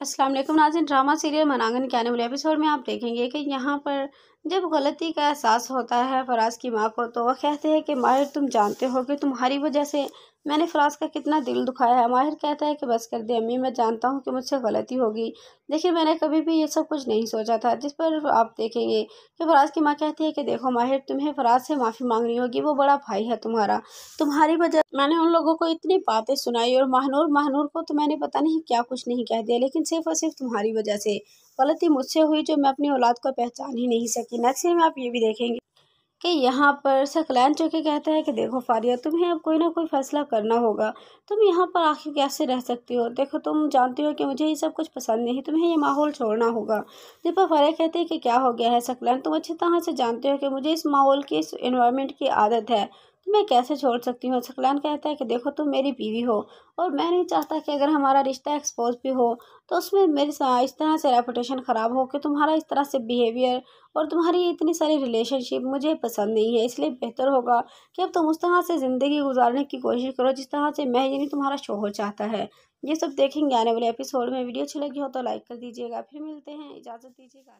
अस्सलाम वालेकुम। Drama serial मनांगन के आने वाले एपिसोड में आप देखेंगे कि यहाँ पर जब गलती का एहसास होता है फराज की माँ को तो वह कहते हैं कि माहिर, तुम जानते हो कि तुम्हारी वजह से मैंने फराज का कितना दिल दुखाया है। माहिर कहता है कि बस कर दे, अम्मी, मैं जानता हूँ कि मुझसे गलती होगी। देखिए, मैंने कभी भी ये सब कुछ नहीं सोचा था, जिस पर आप देखेंगे कि फराज की माँ कहती है कि देखो माहिर, तुम्हें फराज से माफ़ी मांगनी होगी, वो बड़ा भाई है तुम्हारा। तुम्हारी वजह मैंने उन लोगों को इतनी बातें सुनाई और महानूर महानूर को तो मैंने पता नहीं क्या कुछ नहीं कह दिया, लेकिन सिर्फ़ और सिर्फ़ तुम्हारी वजह से। गलती मुझसे हुई जो मैं अपनी औलाद को पहचान ही नहीं सकी। नेक्स्ट में आप ये भी देखेंगे। कि यहाँ पर सकलैन चौके कहता है कि देखो फारिया, तुम्हें अब कोई ना कोई फैसला करना होगा। तुम यहाँ पर आखिर कैसे रह सकती हो? देखो, तुम जानती हो कि मुझे ये सब कुछ पसंद नहीं, तुम्हें ये माहौल छोड़ना होगा। दीपा फारिया कहते हैं कि क्या हो गया है? सकलैन, तुम अच्छी तरह से जानते हो कि मुझे इस माहौल की, इस इन्वायरमेंट की आदत है। मैं कैसे छोड़ सकती हूँ? सकलान कहता है कि देखो, तुम मेरी बीवी हो और मैं नहीं चाहता कि अगर हमारा रिश्ता एक्सपोज भी हो तो उसमें मेरी इस तरह से रेपुटेशन ख़राब हो कि तुम्हारा इस तरह से बिहेवियर और तुम्हारी इतनी सारी रिलेशनशिप मुझे पसंद नहीं है। इसलिए बेहतर होगा कि अब तुम उस तरह से ज़िंदगी गुजारने की कोशिश करो, जिस तरह से मैं, यानी तुम्हारा शोहर चाहता है। ये सब देखेंगे आने वाले एपिसोड में। वीडियो अच्छी लगी हो तो लाइक कर दीजिएगा। फिर मिलते हैं। इजाज़त दीजिएगा।